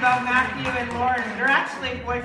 about Matthew and Lauren. They're actually boyfriend.